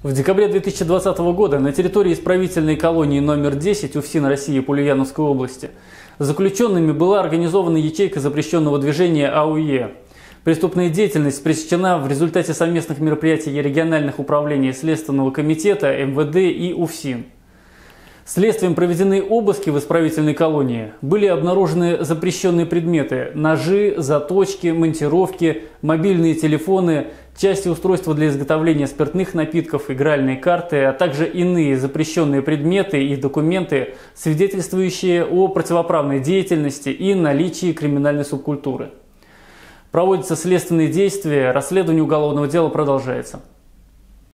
В декабре 2020 года на территории исправительной колонии номер 10 УФСИН России по Ульяновской области заключенными была организована ячейка запрещенного движения АУЕ. Преступная деятельность пресечена в результате совместных мероприятий региональных управлений Следственного комитета, МВД и УФСИН. Следствием проведены обыски в исправительной колонии. Были обнаружены запрещенные предметы – ножи, заточки, монтировки, мобильные телефоны, части устройства для изготовления спиртных напитков, игральные карты, а также иные запрещенные предметы и документы, свидетельствующие о противоправной деятельности и наличии криминальной субкультуры. Проводятся следственные действия, расследование уголовного дела продолжается.